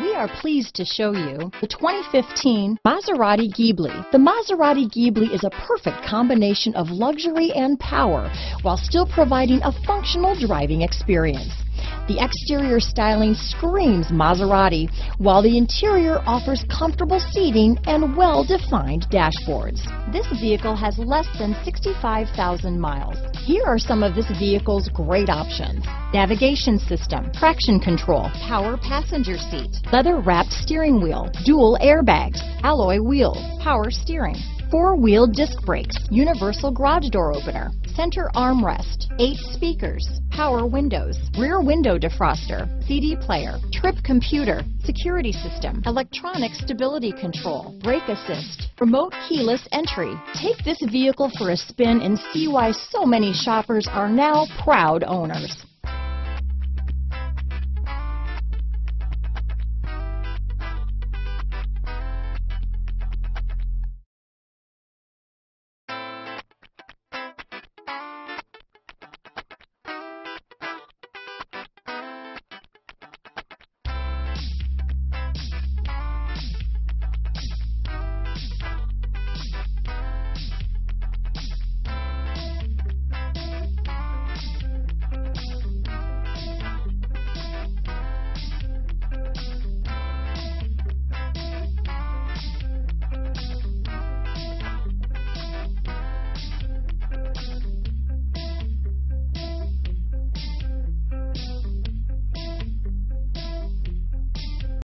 We are pleased to show you the 2015 Maserati Ghibli. The Maserati Ghibli is a perfect combination of luxury and power while still providing a functional driving experience. The exterior styling screams Maserati, while the interior offers comfortable seating and well-defined dashboards. This vehicle has less than 65,000 miles. Here are some of this vehicle's great options. Navigation system, traction control, power passenger seat, leather-wrapped steering wheel, dual airbags, alloy wheels, power steering, four-wheel disc brakes, universal garage door opener, center armrest, eight speakers, power windows, rear window defroster, CD player, trip computer, security system, electronic stability control, brake assist, remote keyless entry. Take this vehicle for a spin and see why so many shoppers are now proud owners.